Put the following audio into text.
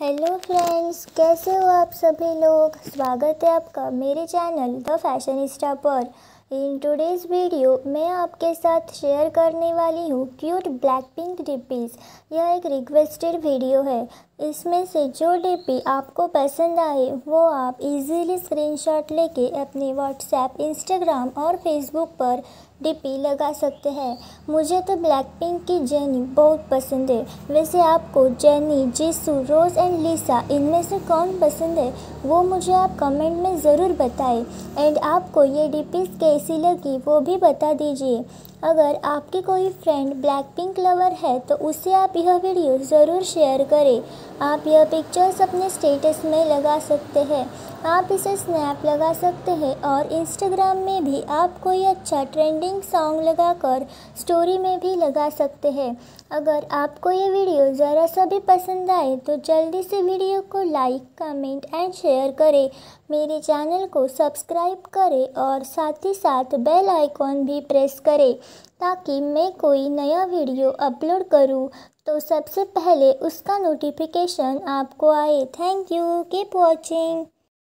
Hello friends, कैसे हो आप सभी लोग? स्वागत है आपका मेरे चैनल द फैशनिस्टा पर। इन टूडेज वीडियो मैं आपके साथ शेयर करने वाली हूँ क्यूट ब्लैक पिंक डिपीज़ यह एक रिक्वेस्टेड वीडियो है। इसमें से जो डिपी आपको पसंद आए, वो आप इजीली स्क्रीनशॉट लेके अपने व्हाट्सएप इंस्टाग्राम और फेसबुक पर डिपी लगा सकते हैं। मुझे तो ब्लैक पिंक की जेनी बहुत पसंद है। वैसे आपको Jennie Jisoo Rose and Lisa इनमें से कौन पसंद है, वो मुझे आप कमेंट में ज़रूर बताएँ। एंड आपको ये डीपीज कैसी लगी वो भी बता दीजिए। अगर आपकी कोई फ्रेंड ब्लैक पिंक लवर है तो उसे आप यह वीडियो ज़रूर शेयर करें। आप यह पिक्चर्स अपने स्टेटस में लगा सकते हैं। आप इसे स्नैप लगा सकते हैं और इंस्टाग्राम में भी आप कोई अच्छा ट्रेंडिंग सॉन्ग लगाकर स्टोरी में भी लगा सकते हैं। अगर आपको ये वीडियो ज़रा सा भी पसंद आए तो जल्दी से वीडियो को लाइक कमेंट एंड शेयर करें। मेरे चैनल को सब्सक्राइब करें और साथ ही साथ बेल आइकॉन भी प्रेस करें। ताकि मैं कोई नया वीडियो अपलोड करूँ तो सबसे पहले उसका नोटिफिकेशन आपको आए। Thank you keep watching